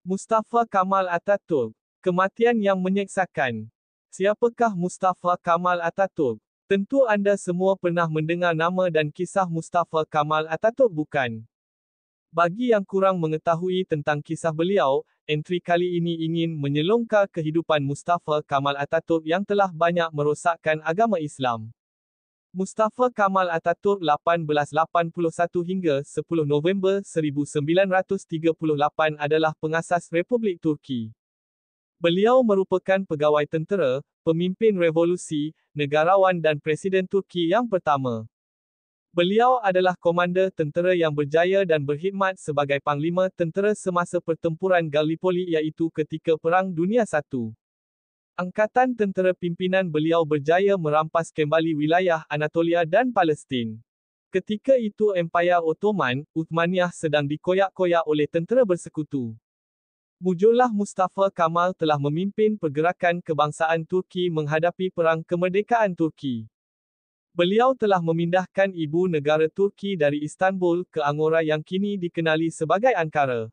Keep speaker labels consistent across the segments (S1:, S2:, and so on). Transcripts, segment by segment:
S1: Mustafa Kamal Ataturk. Kematian yang menyeksakan. Siapakah Mustafa Kamal Ataturk? Tentu anda semua pernah mendengar nama dan kisah Mustafa Kamal Ataturk bukan? Bagi yang kurang mengetahui tentang kisah beliau, entry kali ini ingin menyelongkar kehidupan Mustafa Kamal Ataturk yang telah banyak merosakkan agama Islam. Mustafa Kamal Ataturk 1881 hingga 10 November 1938 adalah pengasas Republik Turki. Beliau merupakan pegawai tentera, pemimpin revolusi, negarawan dan Presiden Turki yang pertama. Beliau adalah komander tentera yang berjaya dan berkhidmat sebagai panglima tentera semasa pertempuran Gallipoli iaitu ketika Perang Dunia I. Angkatan tentera pimpinan beliau berjaya merampas kembali wilayah Anatolia dan Palestin. Ketika itu Empayar Ottoman, Uthmaniyah sedang dikoyak-koyak oleh tentera bersekutu. Mujullah Mustafa Kamal telah memimpin pergerakan kebangsaan Turki menghadapi Perang Kemerdekaan Turki. Beliau telah memindahkan ibu negara Turki dari Istanbul ke Angora yang kini dikenali sebagai Ankara.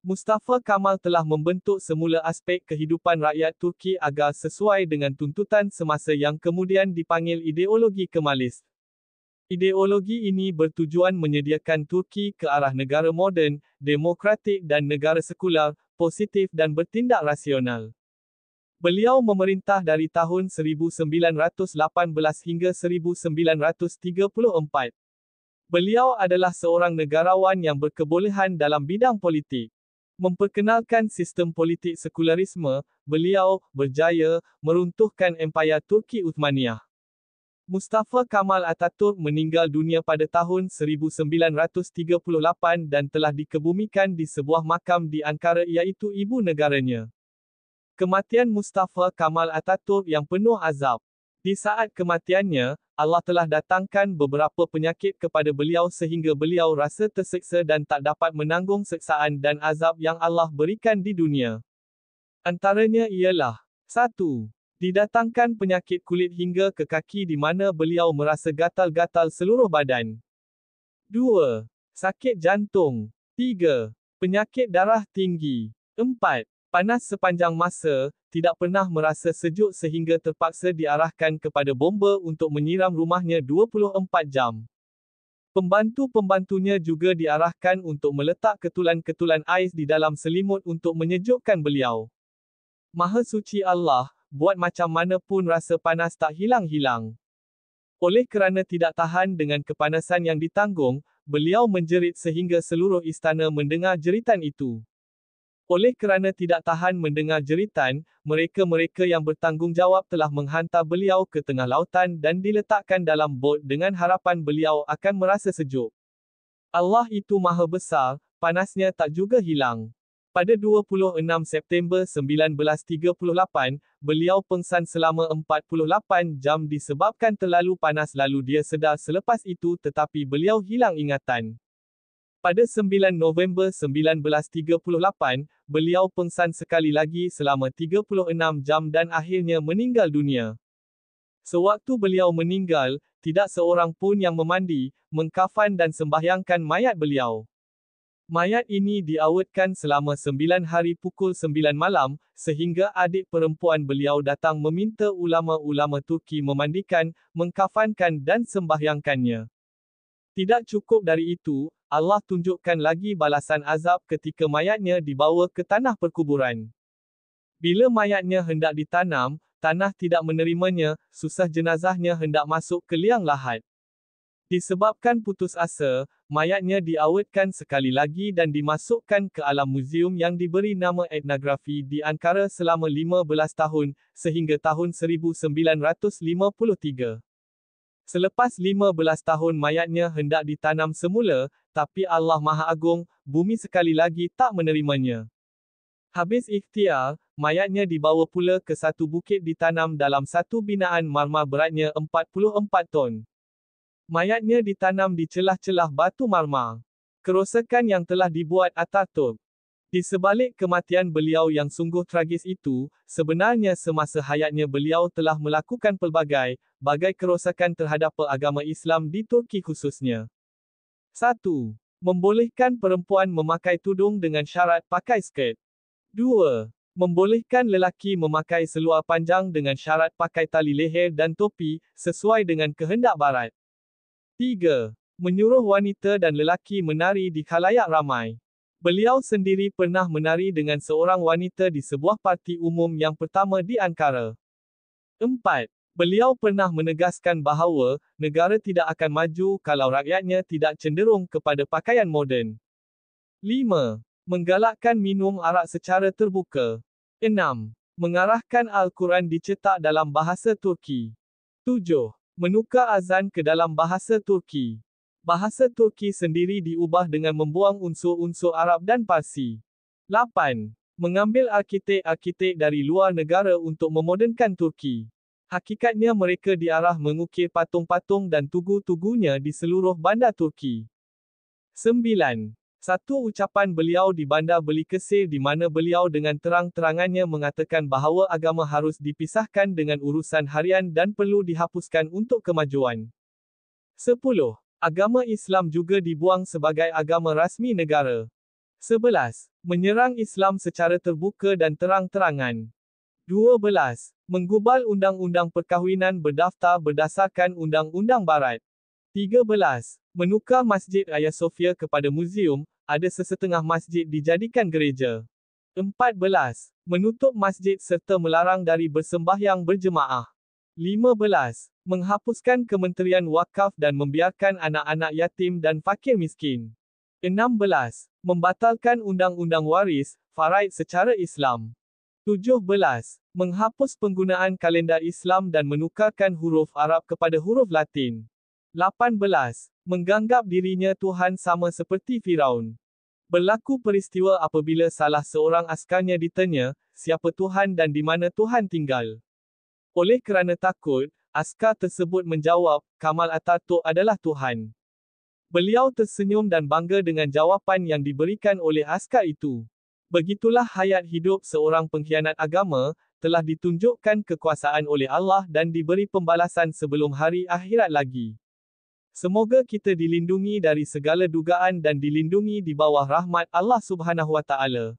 S1: Mustafa Kamal telah membentuk semula aspek kehidupan rakyat Turki agar sesuai dengan tuntutan semasa yang kemudian dipanggil ideologi Kemalis. Ideologi ini bertujuan menyediakan Turki ke arah negara moden, demokratik dan negara sekular, positif dan bertindak rasional. Beliau memerintah dari tahun 1918 hingga 1934. Beliau adalah seorang negarawan yang berkebolehan dalam bidang politik memperkenalkan sistem politik sekularisme, beliau berjaya meruntuhkan Empayar Turki Uthmaniyah. Mustafa Kamal Ataturk meninggal dunia pada tahun 1938 dan telah dikebumikan di sebuah makam di Ankara iaitu ibu negaranya. Kematian Mustafa Kamal Ataturk yang penuh azab. Di saat kematiannya, Allah telah datangkan beberapa penyakit kepada beliau sehingga beliau rasa terseksa dan tak dapat menanggung seksaan dan azab yang Allah berikan di dunia. Antaranya ialah 1. Didatangkan penyakit kulit hingga ke kaki di mana beliau merasa gatal-gatal seluruh badan. 2. Sakit jantung. 3. Penyakit darah tinggi. 4. Panas sepanjang masa, tidak pernah merasa sejuk sehingga terpaksa diarahkan kepada bomba untuk menyiram rumahnya 24 jam. Pembantu-pembantunya juga diarahkan untuk meletak ketulan-ketulan ais di dalam selimut untuk menyejukkan beliau. Maha suci Allah, buat macam mana pun rasa panas tak hilang-hilang. Oleh kerana tidak tahan dengan kepanasan yang ditanggung, beliau menjerit sehingga seluruh istana mendengar jeritan itu. Oleh kerana tidak tahan mendengar jeritan, mereka-mereka yang bertanggungjawab telah menghantar beliau ke tengah lautan dan diletakkan dalam bot dengan harapan beliau akan merasa sejuk. Allah itu maha besar, panasnya tak juga hilang. Pada 26 September 1938, beliau pengsan selama 48 jam disebabkan terlalu panas lalu dia sedar selepas itu tetapi beliau hilang ingatan. Pada 9 November 1938, beliau pengsan sekali lagi selama 36 jam dan akhirnya meninggal dunia. Sewaktu beliau meninggal, tidak seorang pun yang memandi, mengkafan dan sembahyangkan mayat beliau. Mayat ini diawetkan selama 9 hari pukul 9 malam, sehingga adik perempuan beliau datang meminta ulama-ulama Turki memandikan, mengkafankan dan sembahyangkannya. Tidak cukup dari itu, Allah tunjukkan lagi balasan azab ketika mayatnya dibawa ke tanah perkuburan. Bila mayatnya hendak ditanam, tanah tidak menerimanya, susah jenazahnya hendak masuk ke liang lahat. Disebabkan putus asa, mayatnya diawetkan sekali lagi dan dimasukkan ke alam muzium yang diberi nama etnografi di Ankara selama 15 tahun, sehingga tahun 1953. Selepas 15 tahun mayatnya hendak ditanam semula, tapi Allah Maha Agung, bumi sekali lagi tak menerimanya. Habis ikhtiar, mayatnya dibawa pula ke satu bukit ditanam dalam satu binaan marmar beratnya 44 ton. Mayatnya ditanam di celah-celah batu marmar. Kerosakan yang telah dibuat Ataturk. Di sebalik kematian beliau yang sungguh tragis itu, sebenarnya semasa hayatnya beliau telah melakukan pelbagai, bagai kerosakan terhadap agama Islam di Turki khususnya. 1. Membolehkan perempuan memakai tudung dengan syarat pakai skirt. 2. Membolehkan lelaki memakai seluar panjang dengan syarat pakai tali leher dan topi, sesuai dengan kehendak barat. 3. Menyuruh wanita dan lelaki menari di khalayak ramai. Beliau sendiri pernah menari dengan seorang wanita di sebuah parti umum yang pertama di Ankara. 4. Beliau pernah menegaskan bahawa, negara tidak akan maju kalau rakyatnya tidak cenderung kepada pakaian moden. 5. Menggalakkan minum arak secara terbuka. 6. Mengarahkan Al-Quran dicetak dalam bahasa Turki. 7. Menukar azan ke dalam bahasa Turki. Bahasa Turki sendiri diubah dengan membuang unsur-unsur Arab dan Parsi. 8. Mengambil arkitek-arkitek dari luar negara untuk memodernkan Turki. Hakikatnya mereka diarah mengukir patung-patung dan tugu-tugunya di seluruh bandar Turki. 9. Satu ucapan beliau di bandar beli kesir di mana beliau dengan terang-terangannya mengatakan bahawa agama harus dipisahkan dengan urusan harian dan perlu dihapuskan untuk kemajuan. 10. Agama Islam juga dibuang sebagai agama rasmi negara. 11. Menyerang Islam secara terbuka dan terang-terangan. 12. Menggubal undang-undang perkahwinan berdaftar berdasarkan undang-undang barat. 13. Menukar Masjid Ayah Sofia kepada muzium, ada sesetengah masjid dijadikan gereja. 14. Menutup masjid serta melarang dari bersembahyang berjemaah. 15. Menghapuskan Kementerian Wakaf dan membiarkan anak-anak yatim dan fakir miskin. 16. Membatalkan Undang-Undang Waris, Faraid secara Islam. 17. Menghapus penggunaan kalendar Islam dan menukarkan huruf Arab kepada huruf Latin. 18. Menganggap dirinya Tuhan sama seperti Firaun. Berlaku peristiwa apabila salah seorang askarnya ditanya, siapa Tuhan dan di mana Tuhan tinggal. Oleh kerana takut, askar tersebut menjawab, Kamal Ataturk adalah Tuhan. Beliau tersenyum dan bangga dengan jawapan yang diberikan oleh askar itu. Begitulah hayat hidup seorang pengkhianat agama, telah ditunjukkan kekuasaan oleh Allah dan diberi pembalasan sebelum hari akhirat lagi. Semoga kita dilindungi dari segala dugaan dan dilindungi di bawah rahmat Allah Subhanahu Wa Taala.